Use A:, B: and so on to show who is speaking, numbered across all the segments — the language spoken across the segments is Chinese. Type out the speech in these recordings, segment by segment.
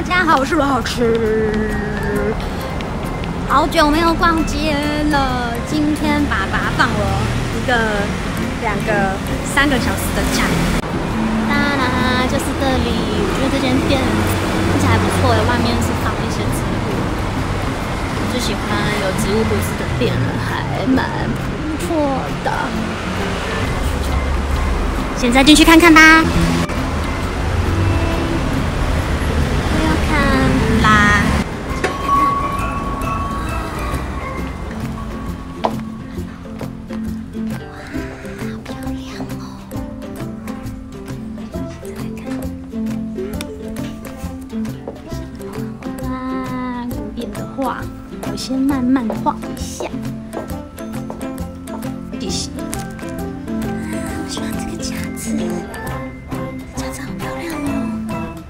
A: 大家好，我是老吃。好久没有逛街了，今天爸爸放了一个、两个、三个小时的假。当然就是这里，我觉得这间店看起来不错，外面是放一些植物，我最喜欢有植物布置的店了，还蛮不错的。现在进去看看吧。画，我先慢慢画一下。地形。我喜欢这个夹子，夹子好漂亮哦！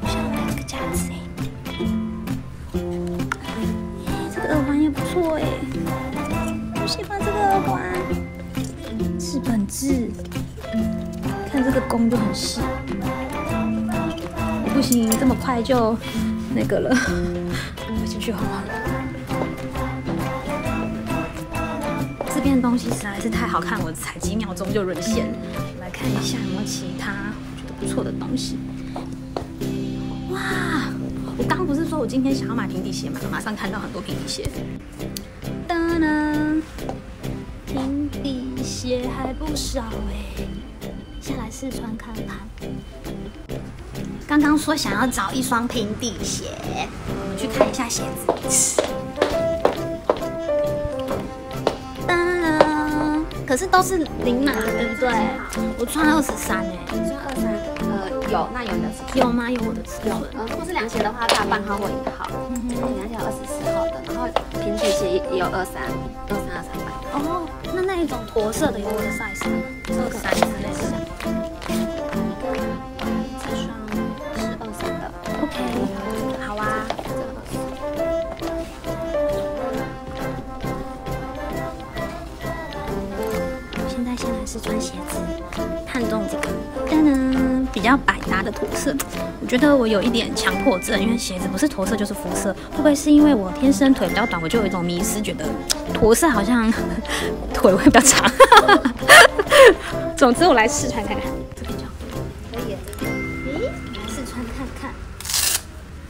A: 我想要买这个夹子哎。耶，这个耳环也不错哎，我喜欢这个耳环，日本制，看这个弓就很细。不行，这么快就那个了，我进去好吗？这边的东西实在是太好看，我才几秒钟就沦陷。来看一下有没有其他觉得不错的东西。哇！我刚不是说我今天想要买平底鞋吗？马上看到很多平底鞋。当当，平底鞋还不少哎，先来试穿看看。刚刚说想要找一双平底鞋，我们去看一下鞋子。可是都是零码，对不对？我穿二十三哎，你
B: 穿二三，呃，有，那有你的尺寸。
A: 有吗？有我的尺寸。
B: 呃，如果是凉鞋的话，大半号或一号，嗯，凉鞋有二十四号的，然后平底鞋也也有二三、二三、二三版。
A: 哦，那那一种驼色的有我的 size 吗？二三之类的。
B: 这双是二三的
A: ，OK，试穿鞋子，看中这个，噔噔，比较百搭的驼色。我觉得我有一点强迫症，因为鞋子不是驼色就是肤色，会不会是因为我天生腿比较短，我就有一种迷失，觉得驼色好像腿会比较长。总之，我来试穿看看，这边就。
B: 可以。
A: 咦，来试穿看看。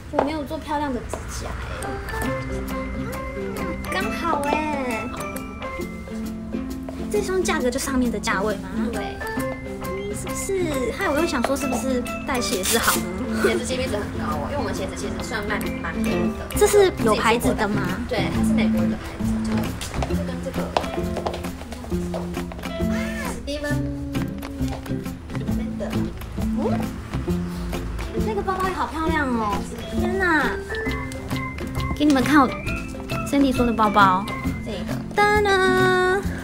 A: 我没有做漂亮的指甲哎，刚好哎。这双价格就上面的价位吗？
B: 对，
A: 是不是？还有我又想说，是不是带鞋子好呢？
B: 鞋子 CP 值很高哦，因为我们鞋子其实算蛮蛮便宜的。
A: 这是有牌子的吗？
B: 对，它是美国的牌子，就就跟这个 Steven Mender，
A: 哦，那个包包也好漂亮哦！天哪！给你们看我 Cindy 说的包包，
B: 这个
A: 噔噔，
B: 它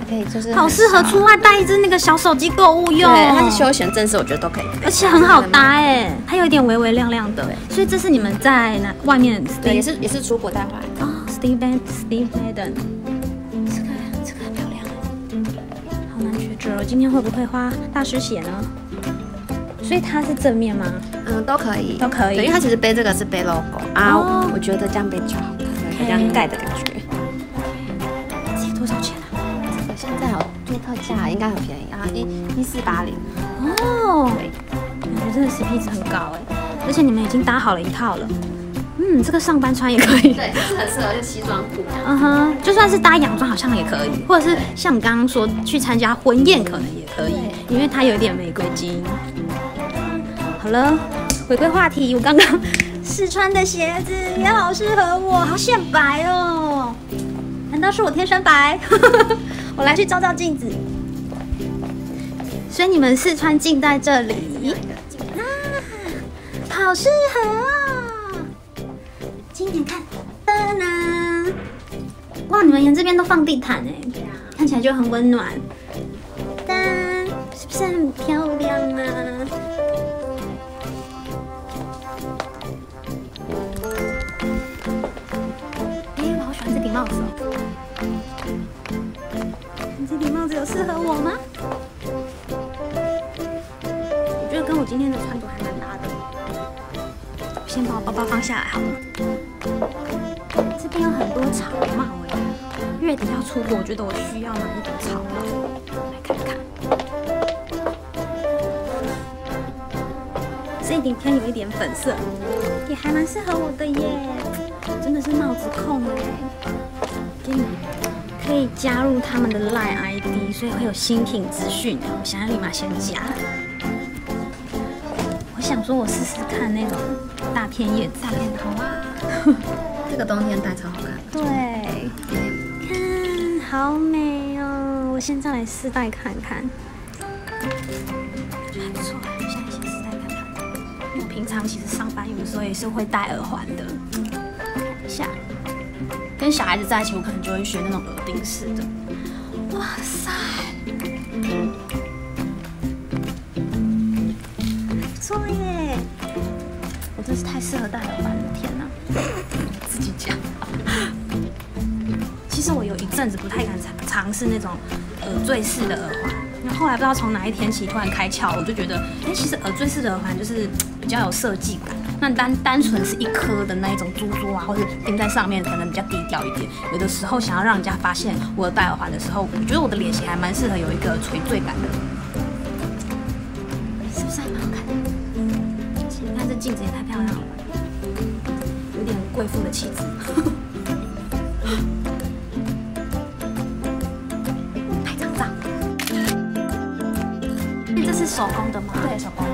B: 可以就是
A: 好适合出外带一只那个小手机购物用。
B: 对，它是休闲正式，我觉得都可以，
A: 而且很好搭哎，它有一点微微亮亮的，所以这是你们在那外面
B: 对，也是也是出国带回来的。
A: 哦，Steve Madden，这个这个很漂亮哎，好难抉择哦，今天会不会花大师血呢？所以它是正面吗？
B: 嗯，都可以，
A: 都可以。
B: 对，因为它其实背这个是背 logo 啊，
A: 哦。
B: 我觉得这样背比较好看，有这样盖的感觉。
A: 这多少钱
B: 做特价，应该很便宜啊，一一四八零。
A: 哦，感觉真的 CP 值很高哎，而且你们已经搭好了一套了。嗯，这个上班穿也可以。
B: 对，是很适合就西装裤。
A: 嗯哼，就算是搭洋装好像也可以，或者是像你刚刚说去参加婚宴可能也可以，因为它有一点玫瑰金。好了，回归话题，我刚刚试穿的鞋子也好适合我，好显白哦。难道是我天生白？我来去照照镜子。所以你们试穿镜在这里啊，好适合哦。近点看，噔噔。哇，你们连这边都放地毯哎，看起来就很温暖。噔，是不是很漂亮啊？哎，我好喜欢这顶帽子哦。这顶帽子有适合我吗？我觉得跟我今天的穿着还蛮搭的。先把我包包放下来好了。这边有很多草帽哎，月底要出国，我觉得我需要买一顶草帽，来看看。这顶偏有一点粉色，也还蛮适合我的耶，真的是帽子控哎。给你可以加入他们的 Line ID，所以会有新品资讯。我想要立马先加。我想说，我试试看那种大片叶大片头啊。
B: 这个冬天戴超好看。
A: 对，看好美哦！我现在来试戴看看，还不错。我现在先试戴看看，因为我平常其实上班有的时候也是会戴耳环的。看一下，跟小孩子在一起，我可能就会选那种耳钉式的。哇塞，不错耶！我真是太适合戴耳环了，天哪！自己讲。其实我有一阵子不太敢尝尝试那种耳坠式的耳环，那后来不知道从哪一天起突然开窍，我就觉得，哎，其实耳坠式的耳环就是比较有设计感。那单单纯是一颗的那一种珠珠啊，或者钉在上面，可能比较低调一点。有的时候想要让人家发现我戴耳环的时候，我觉得我的脸型还蛮适合有一个垂坠感的，是不是还蛮好看的？你看这镜子也太漂亮了。有点贵妇的气质。拍张照。这是手工的吗？
B: 对，手工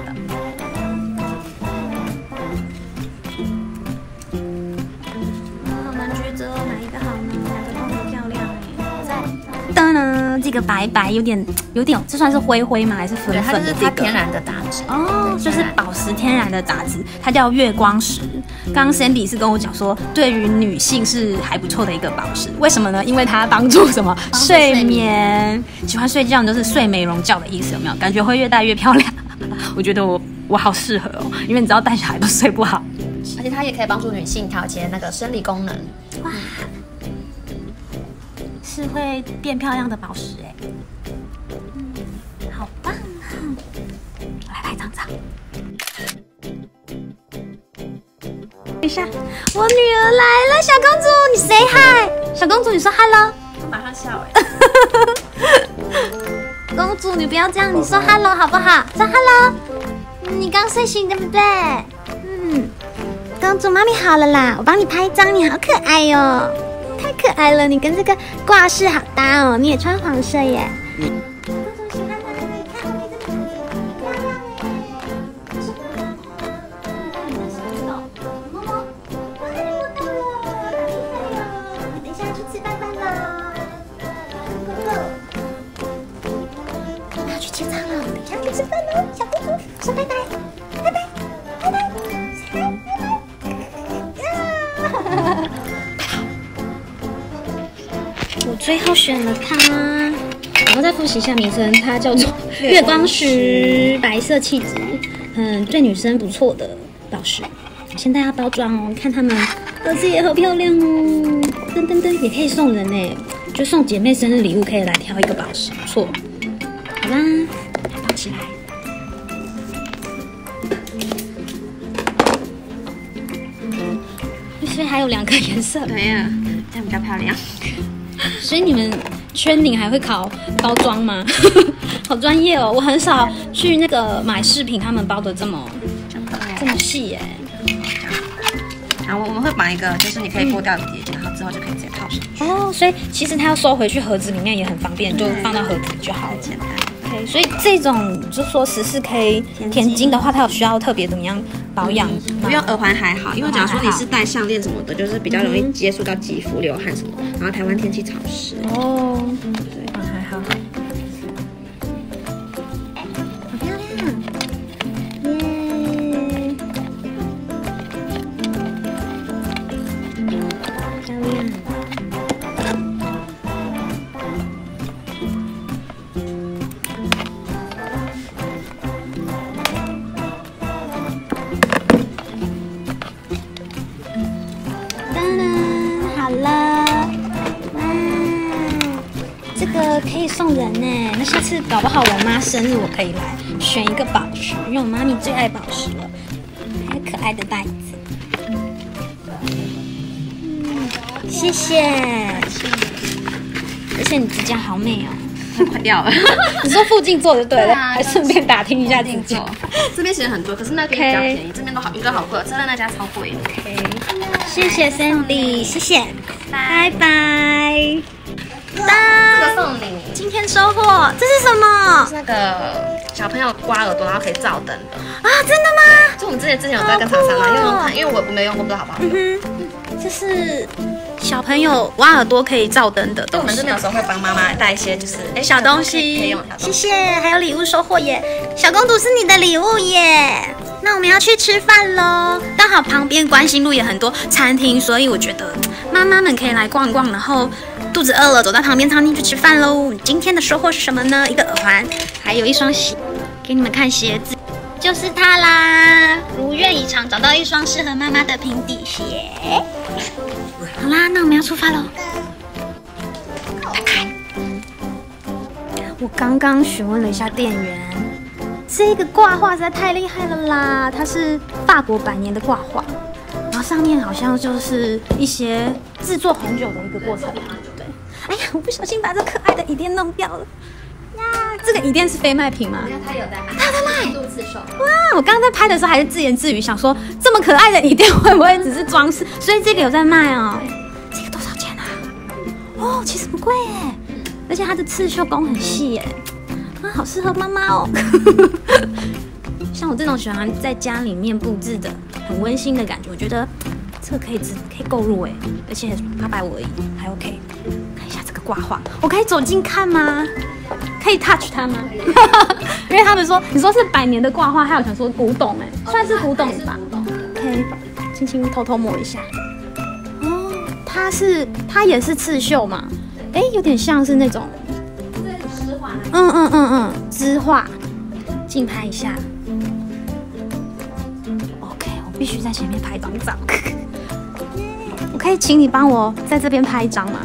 A: 这个白白有点有点，这算是灰灰吗？还是粉
B: 对，它
A: 粉的这个？
B: 就是它天然的杂质。
A: 哦，就是宝石天然的杂质，它叫月光石。刚刚 Sandy 是跟我讲说，对于女性是还不错的一个宝石，为什么呢？因为它帮助什么？睡
B: 睡
A: 眠。喜欢睡觉就是睡美容觉的意思，有没有？感觉会越戴越漂亮。我觉得我我好适合哦，因为你知道带小孩都睡不好。
B: 而且它也可以帮助女性调节那个生理功能。
A: 哇，是会变漂亮的宝石哎，好棒啊！我来拍张照。等一下，我女儿来了，小公主，你 say hi。小公主，你说 hello。
B: 马上笑哎。
A: 公主，你不要这样，你说 hello 好不好？说 hello。你刚睡醒对不对？嗯。公主，妈咪好了啦，我帮你拍一张，你好可爱哟、太可爱了，你跟这个挂饰好搭哦，你也穿黄色耶。选了它，然后再复习一下名称，它叫做月光石，白色气质，嗯，对女生不错的宝石。先带它包装哦，看它们盒子也好漂亮哦，噔噔噔，也可以送人呢，就送姐妹生日礼物，可以来挑一个宝石，不错。好啦，包起来。所以还有两个颜色，
B: 对呀，这样比较漂亮。
A: 所以你们圈领还会考包装吗？好专业哦！我很少去那个买饰品，他们包的这么这么细耶。
B: 然后我们会绑一个，就是你可以剥掉的叠件，然后之后就可以直接套上去，
A: 哦，所以其实它要收回去盒子里面也很方便，就放到盒子里就好了。
B: 简单。
A: 所以这种就说十四 K 田金的话，它有需要特别怎么样保养吗？
B: 不用耳环还好，因为假如说你是戴项链什么的，就是比较容易接触到肌肤、流汗什么。然后台湾天气潮湿，
A: 哦，
B: 对，
A: 下次搞不好我妈生日我可以来选一个宝石因为我妈咪最爱宝石了还有可爱的袋子。嗯谢谢。谢谢。而且你指甲好美哦
B: 快掉了。
A: 你说附近做就对了还顺便打听一下进
B: 做这边写很多可是那边比较便宜这边都好应该好贵真的那家超贵
A: ok 谢谢 sandy 谢谢。拜拜。
B: 这个
A: 哒，
B: 送你，
A: 今天收获，这是什么
B: 是那个小朋友刮耳朵然后可以照灯的。
A: 啊？真的吗？
B: 就我们之前之前有在跟厂商买，
A: 好酷哦
B: 用用看，因为我我没用过，不知道好不好用。
A: 嗯，这是小朋友挖耳朵可以照灯的
B: 就我
A: 东西
B: 们这边有时候会帮妈妈带一些，就是哎
A: 小东
B: 可以用小，东西。
A: 谢谢，还有礼物收获耶！小公主是你的礼物耶。那我们要去吃饭喽，刚好旁边关心路也很多餐厅，所以我觉得妈妈们可以来逛逛，然后肚子饿了走到旁边餐厅去吃饭喽。今天的收获是什么呢？一个耳环，还有一双鞋，给你们看鞋子，就是它啦！如愿以偿，找到一双适合妈妈的平底鞋。好啦，那我们要出发喽。我刚刚询问了一下店员，这个挂画实在太厉害了啦！它是法国百年的挂画，然后上面好像就是一些制作红酒的一个过程。对，哎呀，我不小心把这可爱的椅垫弄掉了呀！这个椅垫是非卖品吗？
B: 他有在卖，
A: 他在卖。哇！我刚刚在拍的时候还是自言自语，想说这么可爱的椅垫会不会只是装饰？所以这个有在卖哦。这个多少钱啊？哦，其实不贵耶，而且它的刺绣工很细耶，好适合妈妈哦。像我这种喜欢在家里面布置的很温馨的感觉，我觉得这个可以值可以购入哎，而且八百五而已，还 OK。看一下这个挂画，我可以走近看吗？可以 touch 它吗？因为他们说你说是百年的挂画，还有想说古董哎，算是古董吧。OK，轻轻偷偷摸一下。哦，它是它也是刺绣嘛？哎，有点像是那种，嗯嗯嗯嗯，知画。近拍一下。OK，我必须在前面拍一张照。我可以请你帮我在这边拍一张吗？